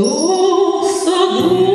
So, so.